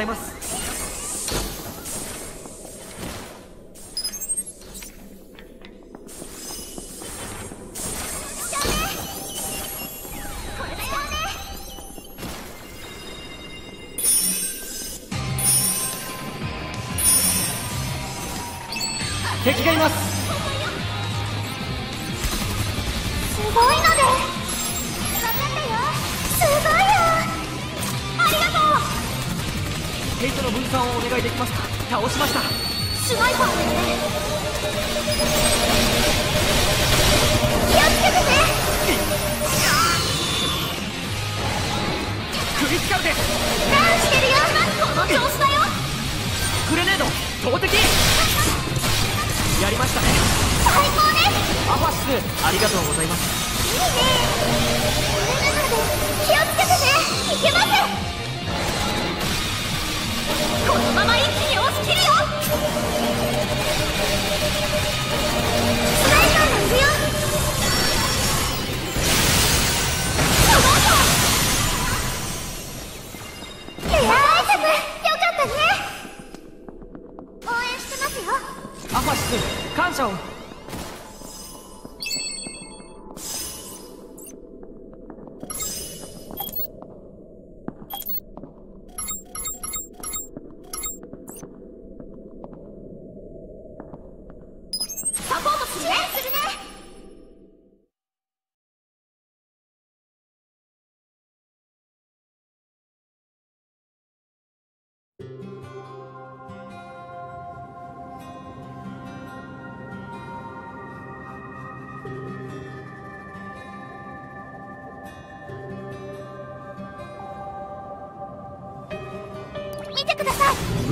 ざいます。敵がいます。すごいのでヘイトの分散をお願いできますか？倒しました。スナイパーだよね。気をつけてね。クリティカルですダウンしてるよこの調子だよグレネード投擲！やりましたね。最高です。アファシスありがとうございます。いいね。これなので。気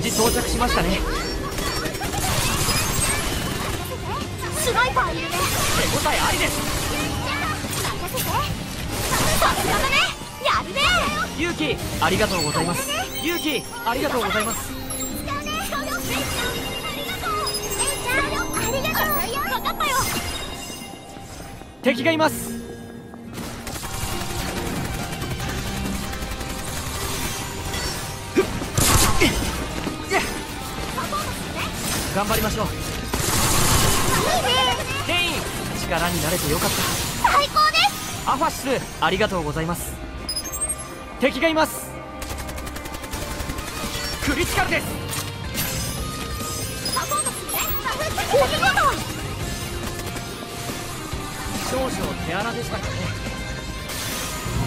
事到着しましたね。スナイパーいるね。手応えありです。任せて。さすがだねやるね勇気ありがとうございます勇気ありがとうございます敵がいます頑張りましょう。いいねケイン力になれてよかった。最高です。アファシスありがとうございます。敵がいます。クリティカルです。サポートするね。お見事少々手荒でしたかね。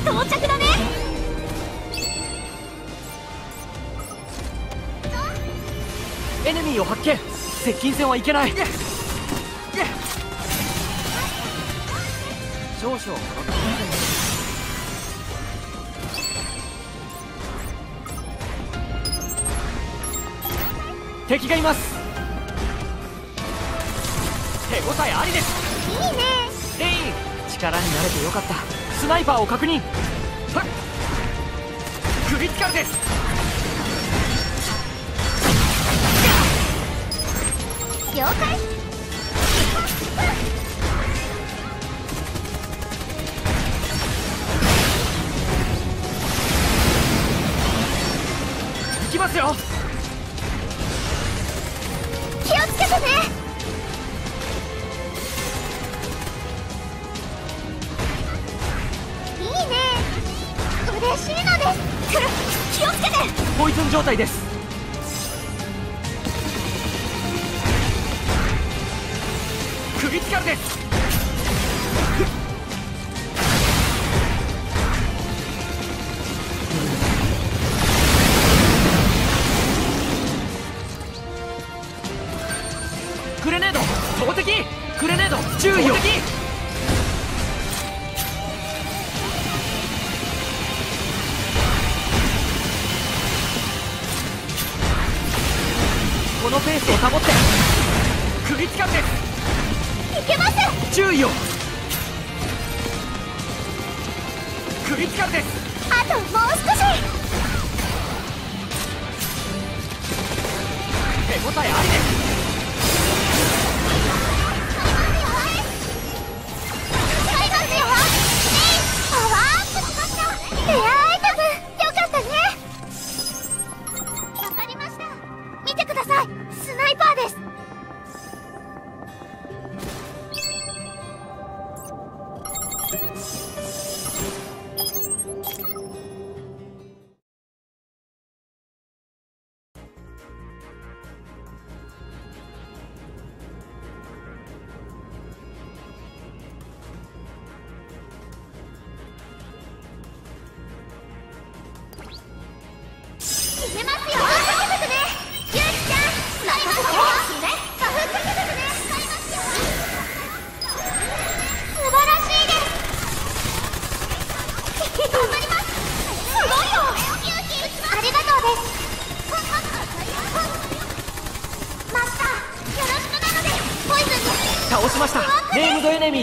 到着だね。エネミーを発見接近戦はいけない。少々敵がいます。手応えありです。いいね。レイン力になれてよかった。スナイパーを確認。はっ。クリティカルです了解。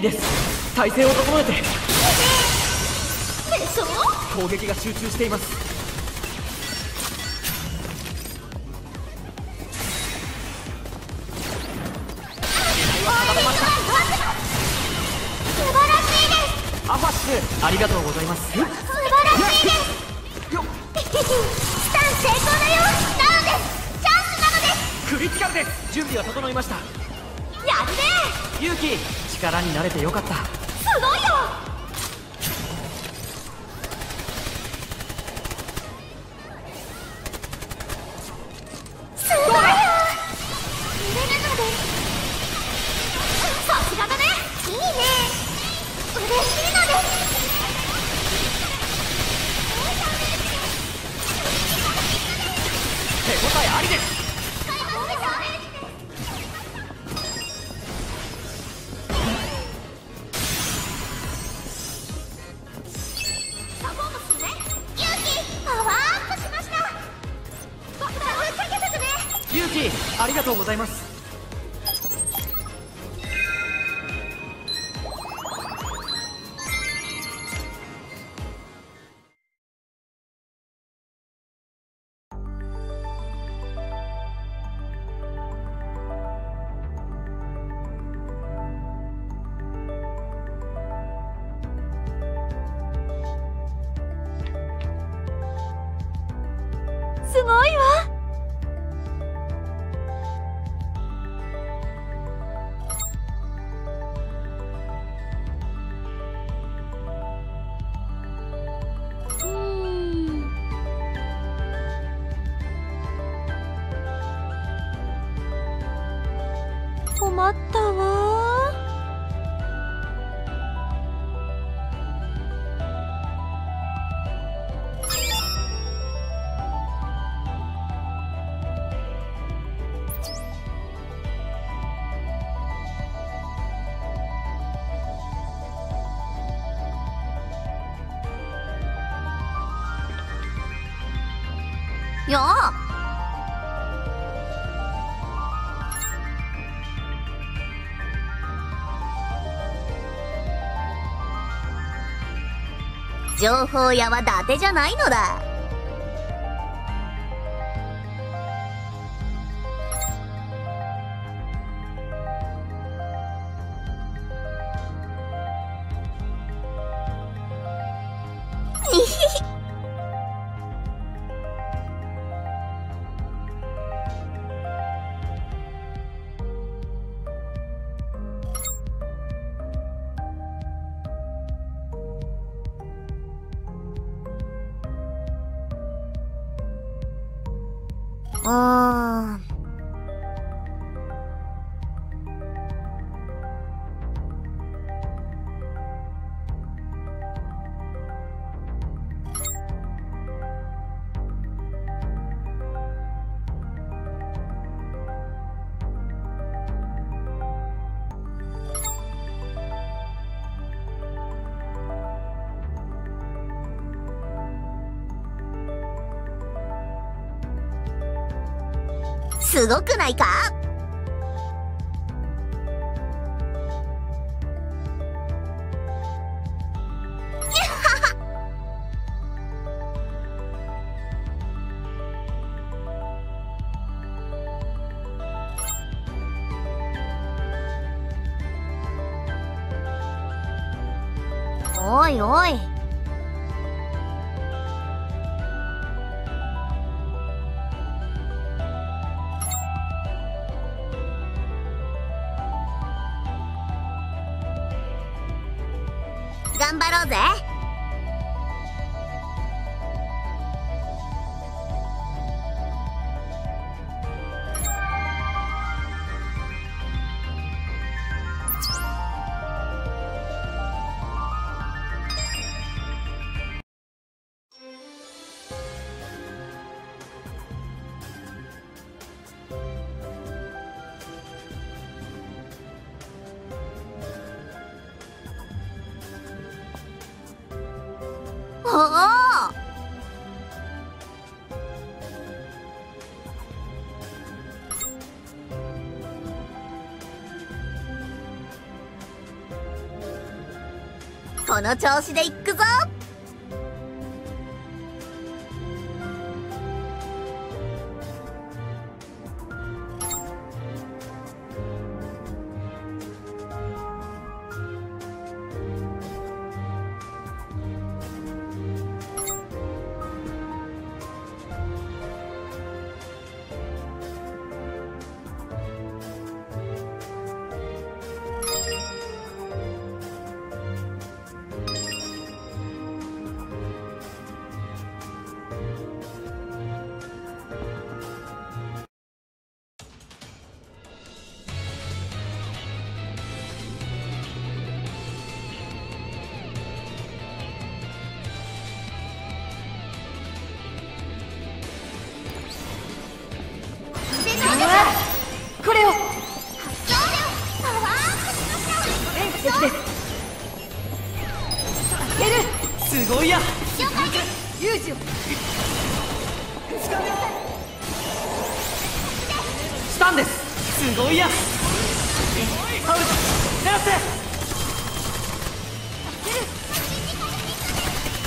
ームドエネミーです。体勢を整えて。でしょ？攻撃が集中しています。素晴らしいですアファッシュありがとうございます素晴らしいですよっスタン成功だよなのですチャンスなのですクリティカルです準備は整いましたやるね勇気力になれてよかった。すごいよ。ざいます。すごいわ。よ。情報屋は伊達じゃないのだ。あすごくないか？頑張ろうぜ。おお この調子でいくぞ。ジをしたんです。すごいやハウル狙って。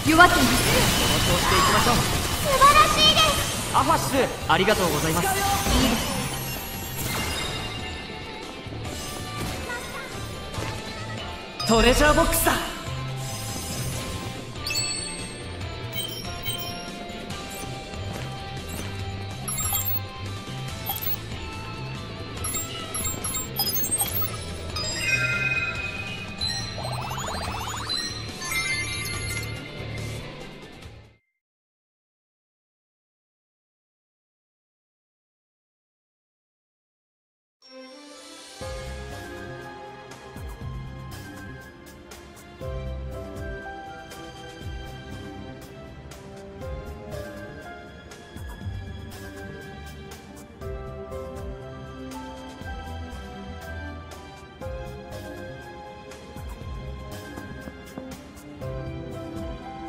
弱っています。この調子でいきましょう。素晴らしいです。アファシスありがとうございます。トレジャーボックスだ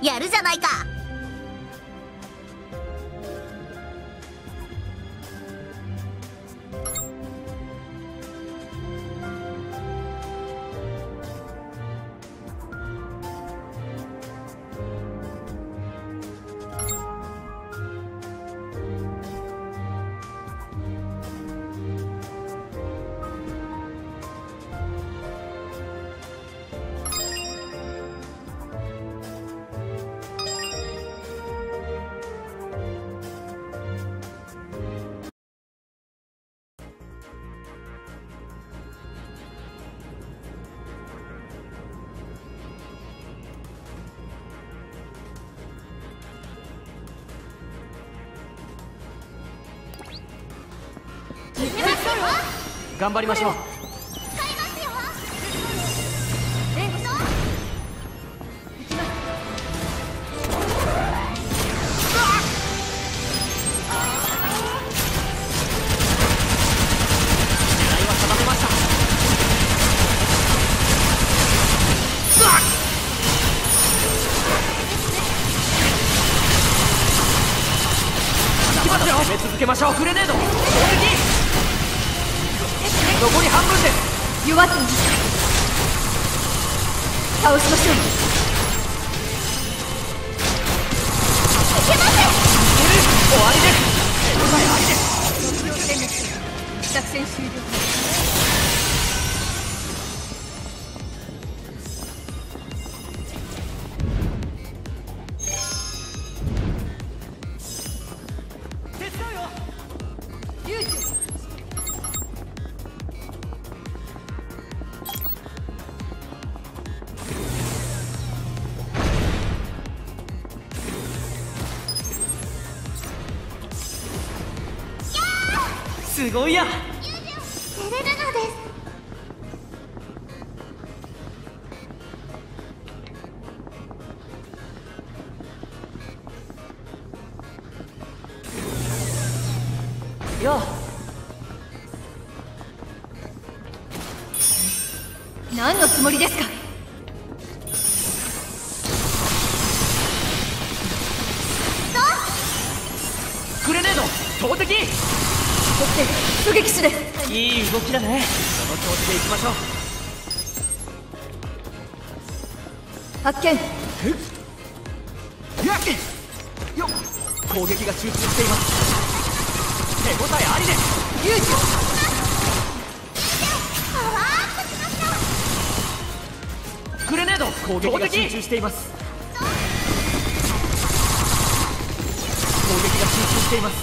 やるじゃないか。頑張りましょう。残り半分で。す弱っています倒しましょういけます終わりですお前ありです作戦終了すごいや。セレナ発見。よっ。攻撃が集中しています。手応えありです。リュウジパワーアップしましたグレネード攻撃が集中しています。攻撃が集中しています。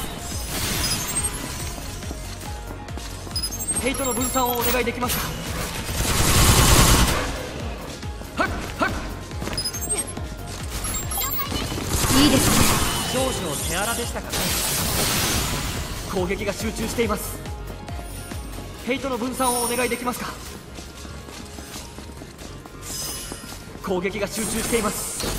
ヘイトの分散をお願いできますか？少女の手荒でしたかね。攻撃が集中しています。ヘイトの分散をお願いできますか。攻撃が集中しています。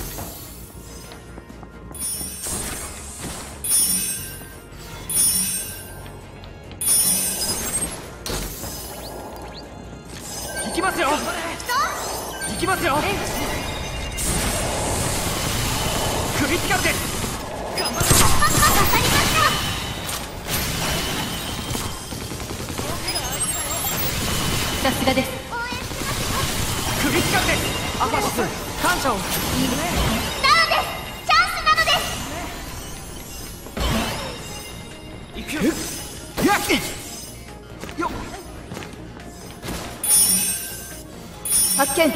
ス感謝を。なのですチャンスなのです行くよやっよ発見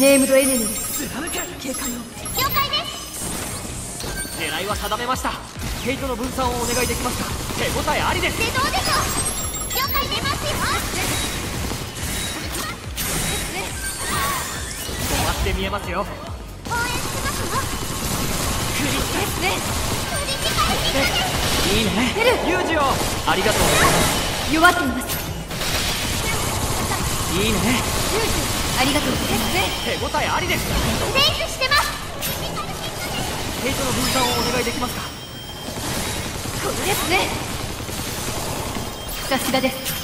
ネームドエネミー貫け警戒を了解です狙いは定めましたヘイトの分散をお願いできますか手応えありですでどうでしょうって見えますよ。応援しますよクリティですねいいね。ユージをありがとう弱っています。いいねリュウジありがとうです。ね手応えありですフェイスしてます。ヘイトの分散をお願い。できますかこれですね。さすがです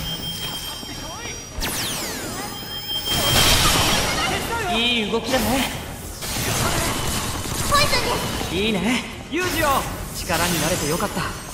いい動きだね。ポイズンです。いいね。ユージを力になれてよかった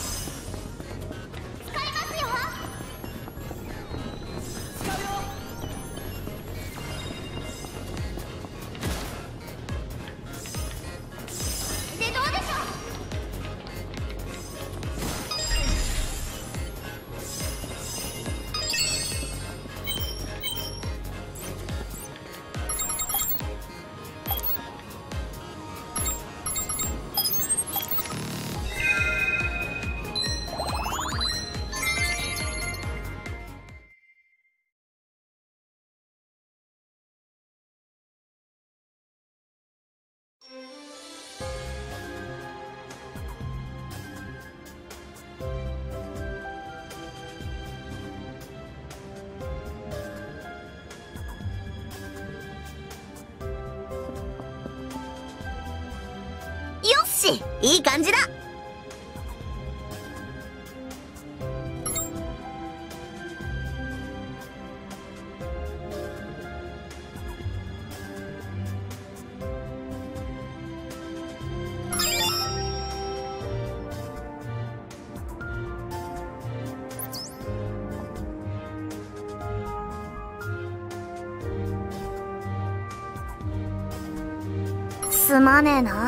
しいい感じだ。すまねえな。